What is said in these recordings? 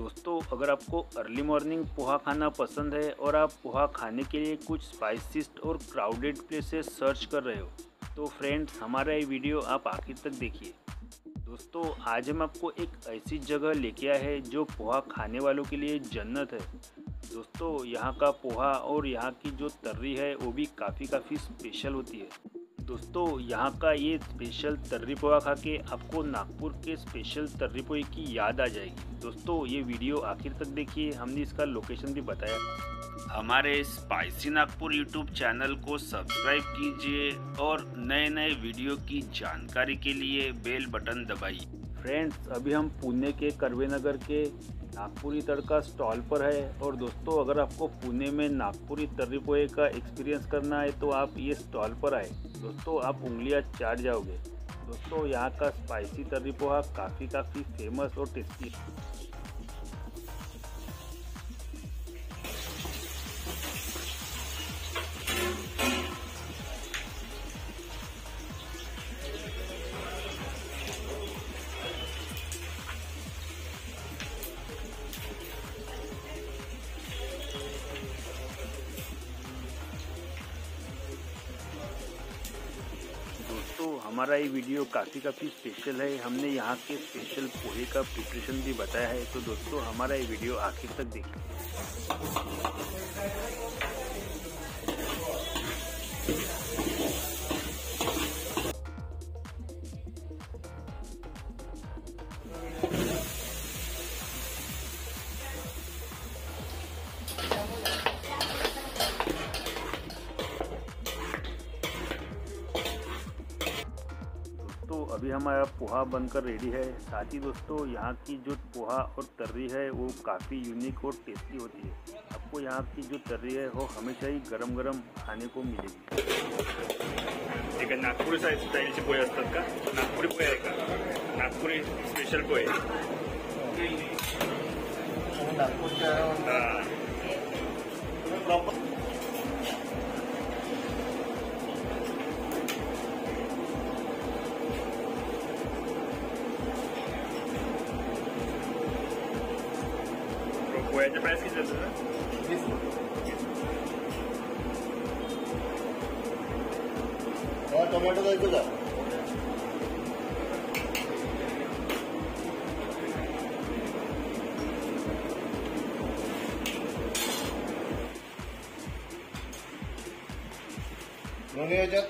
दोस्तों, अगर आपको अर्ली मॉर्निंग पोहा खाना पसंद है और आप पोहा खाने के लिए कुछ स्पाइसिस्ट और क्राउडेड प्लेसेस सर्च कर रहे हो तो फ्रेंड्स हमारा ये वीडियो आप आखिर तक देखिए। दोस्तों, आज हम आपको एक ऐसी जगह लेके आए हैं जो पोहा खाने वालों के लिए जन्नत है। दोस्तों, यहाँ का पोहा और यहाँ की जो तर्री है, वो भी काफ़ी काफ़ी स्पेशल होती है। दोस्तों, यहाँ का ये स्पेशल तर्री पोहा खा के आपको नागपुर के स्पेशल तर्री पोहे की याद आ जाएगी। दोस्तों, ये वीडियो आखिर तक देखिए, हमने इसका लोकेशन भी बताया। हमारे स्पाइसी नागपुर यूट्यूब चैनल को सब्सक्राइब कीजिए और नए नए वीडियो की जानकारी के लिए बेल बटन दबाइए। फ्रेंड्स अभी हम पुणे के करवे नगर के नागपुरी तड़का स्टॉल पर है। और दोस्तों, अगर आपको पुणे में नागपुरी तर्री पोहे का एक्सपीरियंस करना है तो आप ये स्टॉल पर आए। दोस्तों, आप उंगलियाँ चाट जाओगे। दोस्तों, यहाँ का स्पाइसी तर्री पोहा काफ़ी काफ़ी फ़ेमस और टेस्टी है। हमारा ये वीडियो काफ़ी काफ़ी स्पेशल है। हमने यहाँ के स्पेशल पोहे का प्रिपरेशन भी बताया है। तो दोस्तों, हमारा ये वीडियो आखिर तक देखिए। अभी हमारा पोहा बनकर रेडी है। साथ ही दोस्तों यहाँ की जो पोहा और तर्री है वो काफ़ी यूनिक और टेस्टी होती है। आपको यहाँ की जो तर्री है वो हमेशा ही गरम गरम खाने को मिलेगी। ठीक नागपुरी साईज स्टाईलचे पोहे असतात का नागपुरी पोहे आहे का नागपुरी स्पेशल पोहे हा. पोह्याचे प्राइस किती असतात टोमॅटो द्यायचं का दोन्ही याच्यात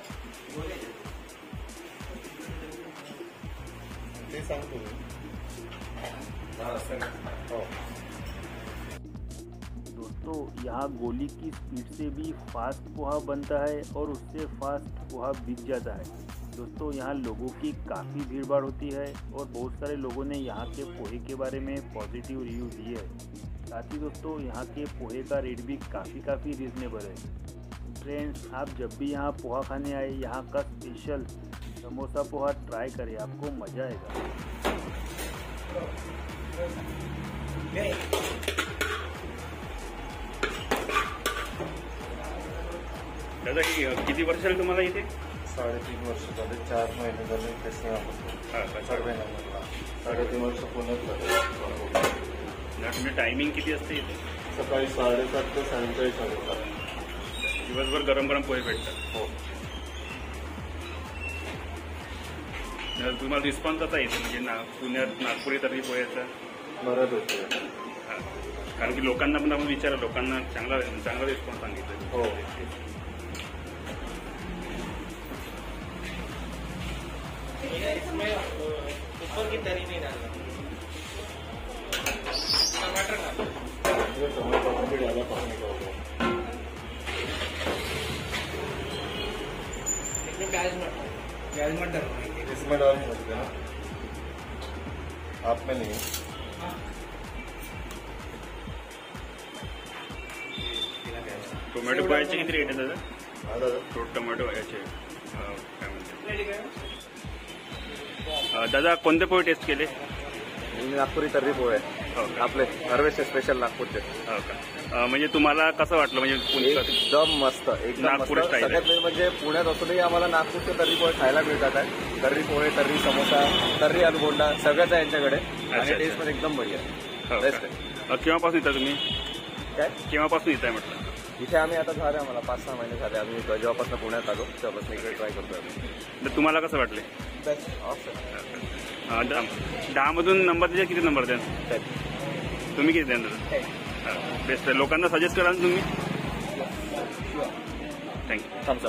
ते सांगतो. हो। दोस्तों यहाँ गोली की स्पीड से भी फास्ट पोहा बनता है और उससे फास्ट पोहा बिक जाता है। दोस्तों, यहाँ लोगों की काफ़ी भीड़ भाड़ होती है और बहुत सारे लोगों ने यहाँ के पोहे के बारे में पॉजिटिव रिव्यू दिए है। साथ ही दोस्तों, यहाँ के पोहे का रेट भी काफ़ी काफ़ी रिजनेबल है। फ्रेंड्स आप जब भी यहाँ पोहा खाने आए, यहाँ का स्पेशल समोसा पोहा ट्राई करें, आपको मज़ा आएगा। दादा कि- किती वर्ष झाले तुम्हाला इथे? साडेतीन वर्ष झाले चार महिने झाले हा, का? सर्वे साडेतीन वर्ष पुण्यात झाले. तुम्ही टायमिंग किती असते इथे? सकाळी साडेसात ते सायंकाळी साडेसात. दिवसभर गरम गरम पोहे भेटतात. हो. तुम्हाला रिस्पॉन्स कसा येतो म्हणजे ना पुण्यात नागपुरी तरी पोह्याचा? बरंच होते हा. कारण की लोकांना पण आपण विचारा लोकांना चांगला चांगला रिस्पॉन्स सांगितलं. हो. ऊपर की तरी नहीं डालना टमाटर टमाटर भी डाला पानी का इसमें प्याज मत प्याज मत डालना इसमें डाल सकते आप में नहीं टोमॅटो पोह्याचे किती रेट आहे दादा? दादा तो टोमॅटो याचे काय म्हणते? रेडी करा? अं, दादा कोणते पोहे टेस्ट केले? नागपुरी तर्री पोहे. हो आपले हरवेचे स्पेशल नागपूरचे. हो का? अं, म्हणजे तुम्हाला कसं वाटलं म्हणजे पुण्याचं- एकदम मस्त एकदम नागपुरी मस्त style आहे. सगळ्यात मेन म्हणजे पुण्यात असूनही आम्हाला नागपूरचे तर्री पोहे खायला मिळतात आहे. तर्री पोहे तर्री समोसा तर्री आलू बोंडा सगळ्याच आहे यांच्याकडे. आणि अच्छा. टेस्ट पण एकदम बढिया आहे. हो? आहे. अ, केव्हापासून येता तुम्ही? काय? केव्हापासून येत आहे म्हटलं? इथे आम्ही आता झाले आम्हाला पाच सहा महिने झाले. आम्ही जेव्हापासून पुण्यात आलो तेव्हापासून इकडे ट्राय करतोय आम्ही. तर तुम्हाला कसं वाटले? बेस्ट ऑप्शन दहामधून नंबर द्या किती नंबर द्या तुम्ही किती द्या बेस्ट आहे लोकांना सजेस्ट कराल तुम्ही? थँक्यू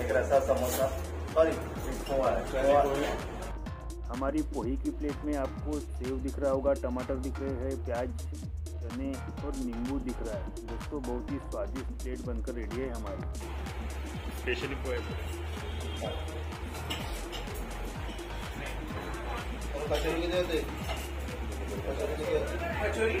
एक रसा समोसा सॉरी हमारी पोही की प्लेट में आपको सेव दिख रहा होगा टमाटर दिख रहे हैं प्याज चने और नींबू दिख रहा है। दोस्तों बहुत ही स्वादिष्ट प्लेट बनकर रेडी है हमारी। स्पेशली पोहे। कचौरी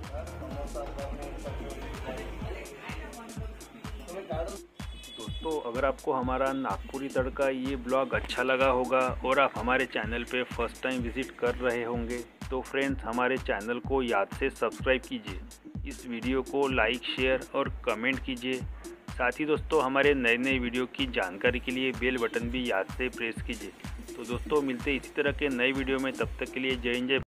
दोस्तों, अगर आपको हमारा नागपुरी तड़का ये ब्लॉग अच्छा लगा होगा और आप हमारे चैनल पे फ़र्स्ट टाइम विज़िट कर रहे होंगे तो फ्रेंड्स, हमारे चैनल को याद से सब्सक्राइब कीजिए। इस वीडियो को लाइक, शेयर और कमेंट कीजिए। साथ ही दोस्तों, हमारे नए नए वीडियो की जानकारी के लिए बेल बटन भी याद से प्रेस कीजिए। तो दोस्तों, मिलते इसी तरह के नए वीडियो में। तब तक के लिए जय जय